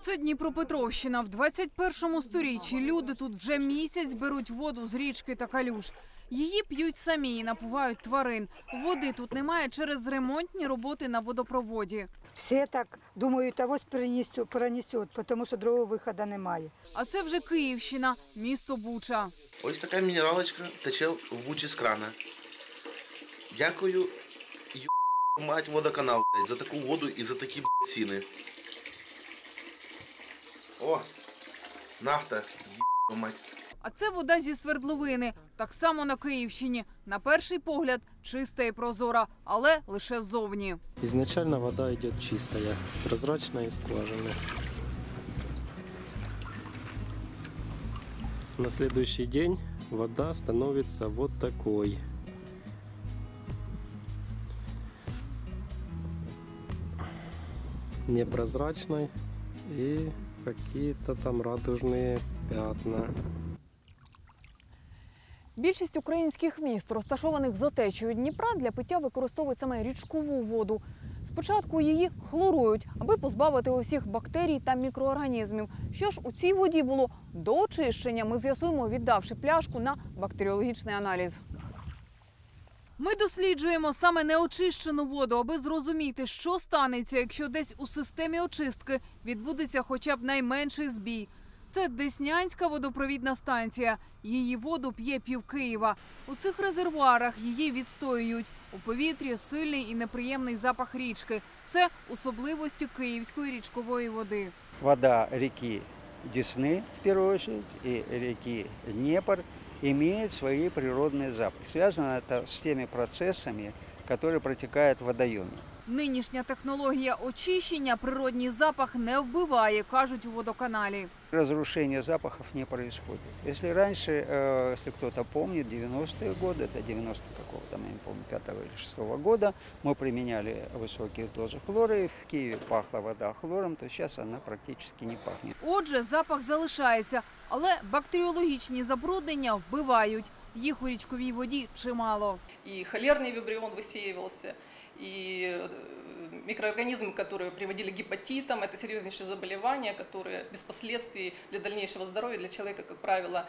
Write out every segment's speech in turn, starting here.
Це Дніпропетровщина. В 21 сторіччі люди тут вже місяць беруть воду з річки та калюж. Її п'ють самі і напувають тварин. Води тут немає через ремонтні роботи на водопроводі. Все так думають, авось перенесет, перенесет, тому що другого виходу немає. А це вже Київщина, місто Буча. Ось така мінералочка тече в бучі з крана. Дякую, ю... мать водоканал, за таку воду і за такі ціни. О, нафта, мать. А це вода зі свердловини. Так само на Київщині. На перший погляд чиста і прозора, але лише ззовні. Изначально вода идет чистая, прозрачная из скважины. На следующий день вода становится вот такой. Непрозрачной и какие-то там радужные пятна. Більшість українських міст, розташованих з отечею Дніпра, для пиття використовують саме річкову воду. Спочатку її хлорують, аби позбавити усіх бактерій та мікроорганізмів. Що ж у цій воді було до очищення, ми з'ясуємо, віддавши пляшку на бактеріологічний аналіз. Ми досліджуємо саме неочищену воду, аби зрозуміти, що станеться, якщо десь у системі очистки відбудеться хоча б найменший збій. Це Деснянська водопровідна станція. Її воду п'є пів Києва. У цих резервуарах її відстоюють. У повітрі сильний і неприємний запах річки. Це особливості київської річкової води. вода реки Десны, в первую очередь, и реки Днепр имеет свои природные запахи. Связано это с теми процессами, которые протекают в водоеме. Нинішня технологія очищення природній запах не вбиває, кажуть у водоканалі. Разрушение запахов не происходит. Если раньше, э, если кто-то помнит, 90-е годы, до 90 какого-то, я не помню, 5 или 6 года, мы применяли высокие дозы хлора, и в Киеве пахла вода хлором, то сейчас она практически не пахнет. Отже, запах залишається, але бактеріологічні забруднення вбивають. Їх у річковій воді чимало. и холерный вибрион высеивался, и э, микроорганизмы, которые приводили к гепатитам, это серьезнейшие заболевания, которые без последствий для дальнейшего здоровья для человека, как правило,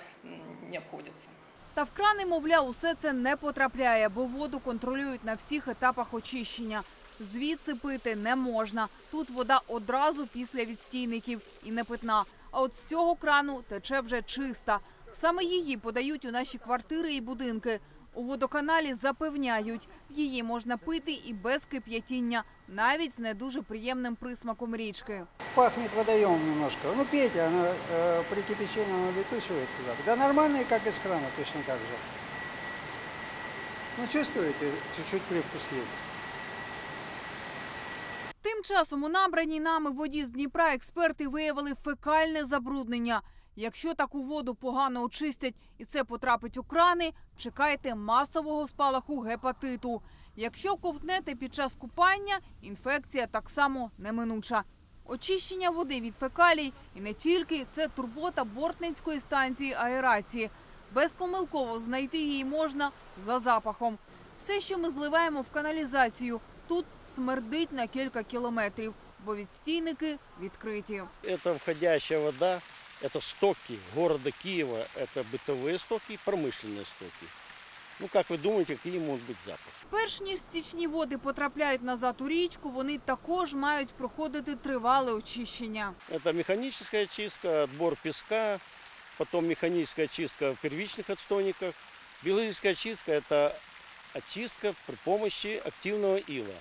не обходятся. Та в крани, мовляв, усе це не потрапляє, бо воду контролюють на всіх етапах очищення. Звідси пити не можна. Тут вода одразу після відстійників і не питна. А от з цього крану тече вже чиста. Саме її подають у наші квартири і будинки. У водоканалі запевняють, її можна пити і без кип'ятіння, навіть з не дуже приємним присмаком річки. Пахнет водоемом немножко. Ну, пейте, она э, при кипячении она улетучивается. Да нормальный, как из крана, точно так же. Ну, чувствуете, чуть-чуть привкус есть. Тим часом у набраній нами воді з Дніпра експерти виявили фекальне забруднення. Якщо таку воду погано очистять і це потрапить у крани, чекайте масового спалаху гепатиту. Якщо ковтнете під час купання, інфекція так само неминуча. Очищення води від фекалій і не тільки це турбота бортницької станції аерації. Безпомилково знайти її можна за запахом. Все, що ми зливаємо в каналізацію, тут смердить на кілька кілометрів, бо відстійники відкриті. Это входящая вода, это стоки города Киева, это бытовые стоки, промышленные стоки. Ну, как вы думаете, какие могут быть запахи? Перш ніж стічні води потрапляють назад у річку, вони також мають проходити тривале очищення. Это механическая чистка, отбор песка, потом механическая чистка в первичных отстойниках. Биологическая чистка – это очистка при помощи активного ила.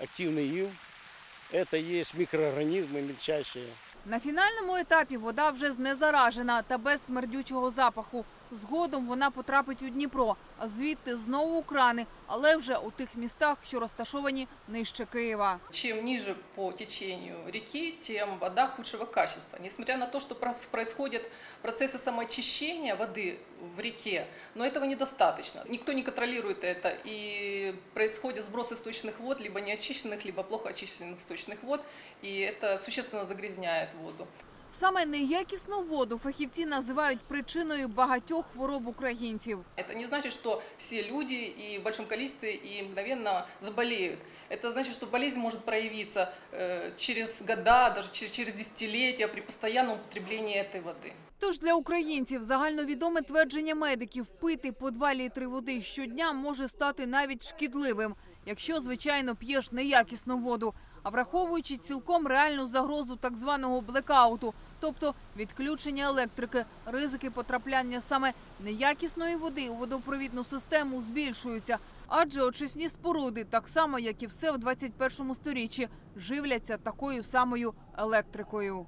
Активный ил – это есть микроорганизмы мельчайшие. На фінальному етапі вода вже знезаражена та без смердючого запаху. Згодом вона потрапить у Дніпро, а звідти знову у крани, але вже у тих містах, що розташовані нижче Києва. Чем ниже по течению реки, тем вода худшего качества. Несмотря на то, что прос- происходят процессы самоочищения воды в реке, но этого недостаточно. Никто не контролирует это, и происходит сброс источных вод, либо неочищенных, либо плохо очищенных источных вод, и это существенно загрязняет воду. Саме неякісну воду фахівці називають причиною багатьох хвороб українців. Это не значит, что все люди и в большом количестве и мгновенно заболеют. Это значит, что болезнь может проявиться э, через года, даже через, через десятилетия при постоянном употреблении этой воды. Тож для українців загальновідоме твердження медиків пити по 2 літри води щодня може стати навіть шкідливим, якщо, звичайно, п'єш неякісну воду. А враховуючи цілком реальну загрозу так званого блекауту, тобто відключення електрики, ризики потрапляння саме неякісної води у водопровідну систему збільшуються. Адже очисні споруди, так само як і все в 21 сторіччі, живляться такою самою електрикою.